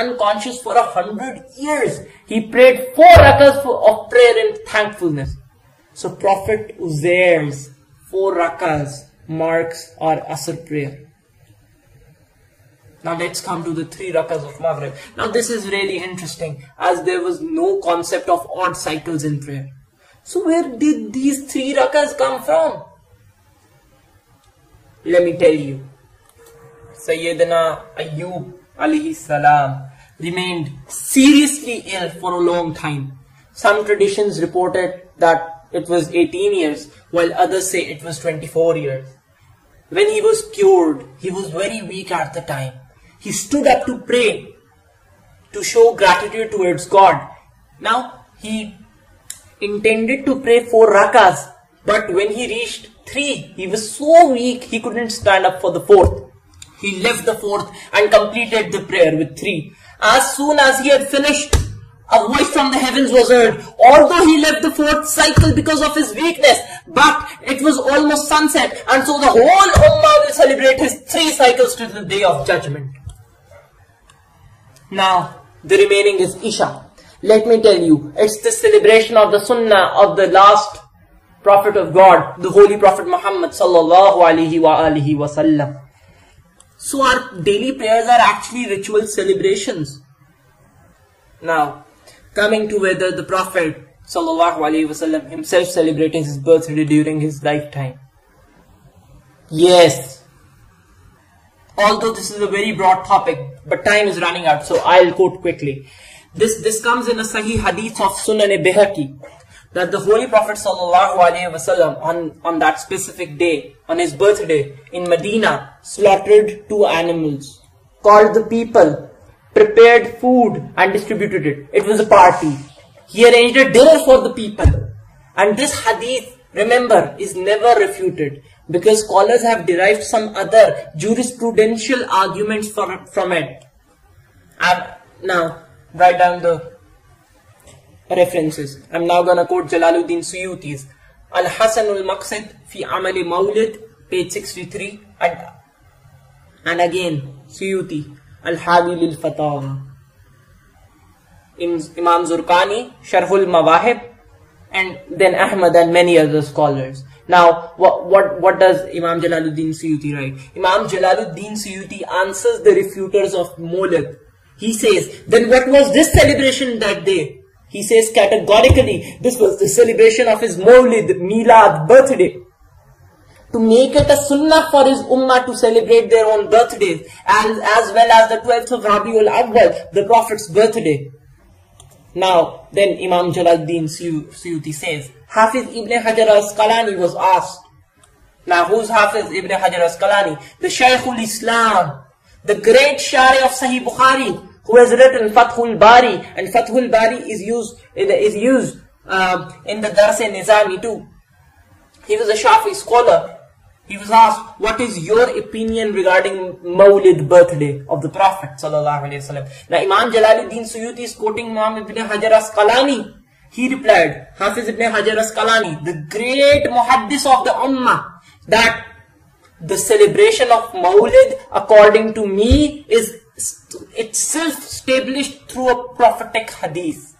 unconscious for a hundred years. He prayed four rakas of prayer and thankfulness. So Prophet Uzair's four rakas marks our Asr prayer. Now let's come to the three rakas of Maghrib. Now this is really interesting as there was no concept of odd cycles in prayer. So where did these three rakas come from? Let me tell you. Sayyidina Ayyub alayhi salam remained seriously ill for a long time. Some traditions reported that it was 18 years while others say it was 24 years. When he was cured, he was very weak at the time. He stood up to pray to show gratitude towards God. Now, he intended to pray four rakas, but when he reached three, he was so weak he couldn't stand up for the fourth. He left the fourth and completed the prayer with three. As soon as he had finished, a voice from the heavens was heard. Although he left the fourth cycle because of his weakness, but it was almost sunset, and so the whole Ummah will celebrate his three cycles to the day of judgment. Now, the remaining is Isha. Let me tell you, it's the celebration of the Sunnah of the last Prophet of God, the Holy Prophet Muhammad sallallahu alaihi wasallam. So our daily prayers are actually ritual celebrations. Now, coming to whether the Prophet wasallam himself celebrating his birthday during his lifetime. Yes, although this is a very broad topic, but time is running out, so I'll quote quickly. This, this comes in a Sahih Hadith of Sunan Bihaqi that the Holy Prophet wasallam on, on that specific day, on his birthday in Medina, slaughtered two animals, called the people, prepared food and distributed it. It was a party. He arranged a dinner for the people. And this hadith, remember, is never refuted because scholars have derived some other jurisprudential arguments from, from it. And now, write down the references. I'm now gonna quote Jalaluddin Suyuti's Al-Hasan al-Maqsid fi Amali Mawlid, page 63, and, and again, Suyuti, Al-Hawi lil-Fatawa. Imam Zurkani, Sharhul Mawahib, and then Ahmad and many other scholars. Now, what, what, what does Imam Jalaluddin Suyuti write? Imam Jalaluddin Suyuti answers the refuters of Mawlid. He says, then what was this celebration that day? He says categorically, this was the celebration of his Mawlid, Milad, birthday. To make it a sunnah for his ummah to celebrate their own birthdays, and as well as the 12th of Rabiul Awwal, the Prophet's birthday. Now, then Imam Jalaluddin Suyuti says, Hafiz Ibn Hajar al-Asqalani was asked. Now, who's Hafiz Ibn Hajar al-Asqalani? The Shaykhul Islam, the great Shari of Sahih Bukhari, who has written Fathul Bari, and Fathul Bari is used is used uh, in the Dars Nizami too. He was a Shafi scholar. He was asked, what is your opinion regarding Mawlid birthday of the Prophet sallallahu alaihi wasallam? Now Imam Jalaluddin Suyuti is quoting Imam Ibn Hajar Asqalani. He replied, Hafiz Ibn Hajar Asqalani, the great muhaddis of the Ummah, that the celebration of Mawlid according to me is itself established through a prophetic hadith.